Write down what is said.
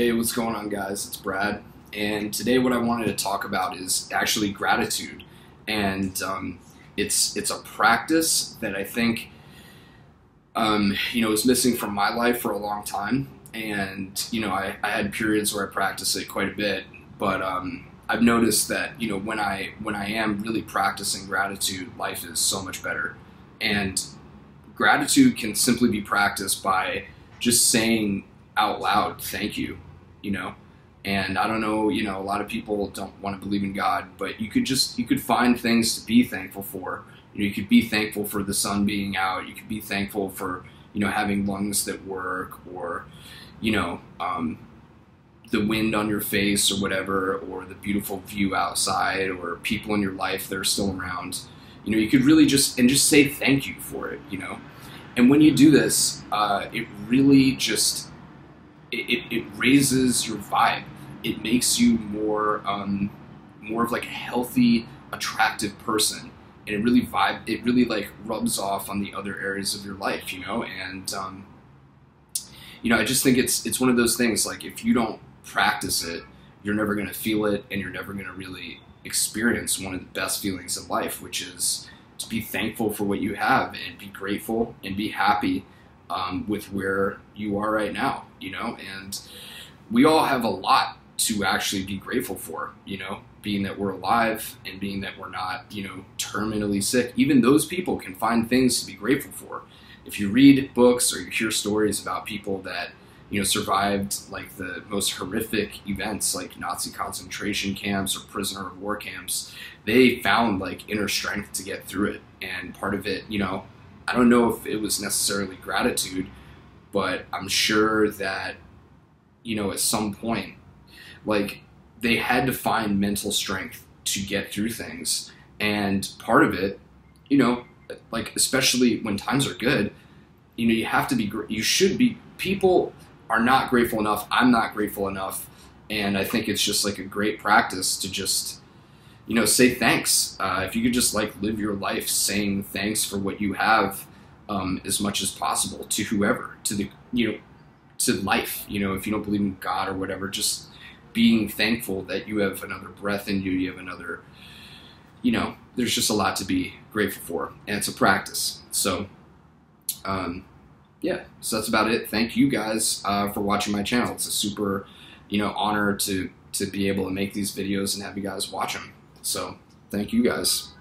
Hey, what's going on, guys? It's Brad, and today what I wanted to talk about is actually gratitude, and um, it's it's a practice that I think um, you know was missing from my life for a long time, and you know I, I had periods where I practiced it quite a bit, but um, I've noticed that you know when I when I am really practicing gratitude, life is so much better, and gratitude can simply be practiced by just saying out loud thank you you know? And i don't know you know a lot of people don't want to believe in god but you could just you could find things to be thankful for. You know you could be thankful for the sun being out. You could be thankful for you know having lungs that work or you know um, the wind on your face or whatever or the beautiful view outside or people in your life that are still around. You know you could really just and just say thank you for it you know? And when you do this uh, it really just it, it, raises your vibe. It makes you more um, more of like a healthy, attractive person, and it really vibe. It really like rubs off on the other areas of your life, you know. And um, you know, I just think it's it's one of those things. Like if you don't practice it, you're never gonna feel it, and you're never gonna really experience one of the best feelings in life, which is to be thankful for what you have and be grateful and be happy um, with where you are right now, you know, and we all have a lot to actually be grateful for, you know, being that we're alive and being that we're not, you know, terminally sick. Even those people can find things to be grateful for. If you read books or you hear stories about people that, you know, survived like the most horrific events like Nazi concentration camps or prisoner of war camps, they found like inner strength to get through it. And part of it, you know, I don't know if it was necessarily gratitude, but I'm sure that, you know, at some point, like they had to find mental strength to get through things. And part of it, you know, like especially when times are good, you know, you have to be, you should be, people are not grateful enough. I'm not grateful enough. And I think it's just like a great practice to just, you know, say thanks. Uh, if you could just like live your life saying thanks for what you have um, as much as possible to whoever, to the, you know, to life. You know, if you don't believe in God or whatever, just being thankful that you have another breath in you, you have another, you know, there's just a lot to be grateful for, and it's a practice. So, um, yeah, so that's about it. Thank you guys uh, for watching my channel. It's a super, you know, honor to to be able to make these videos and have you guys watch them. So thank you guys.